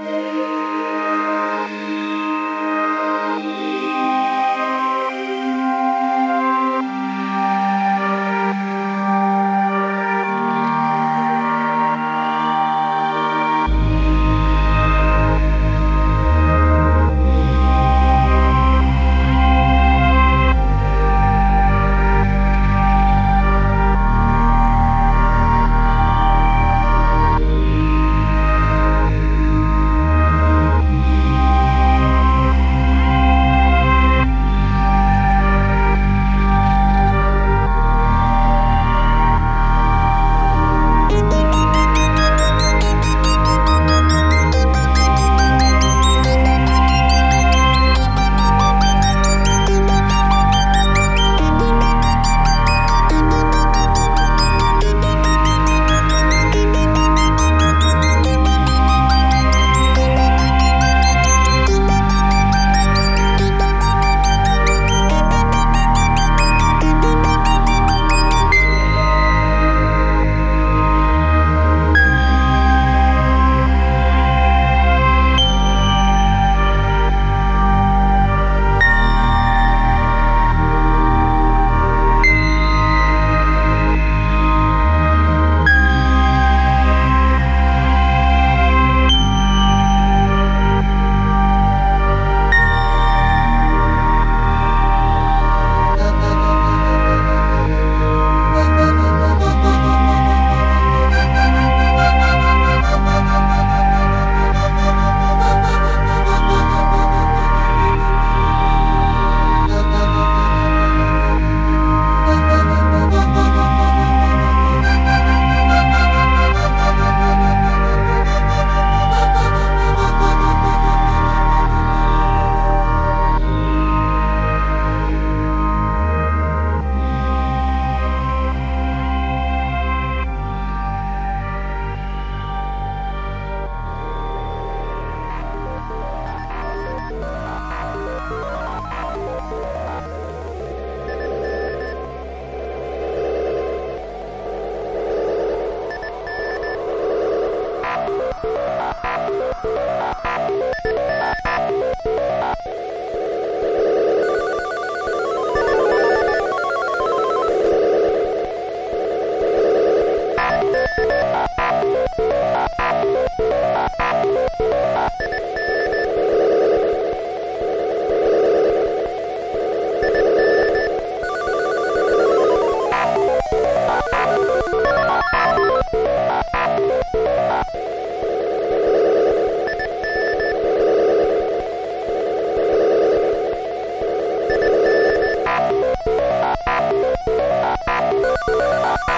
Música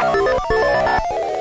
Bye.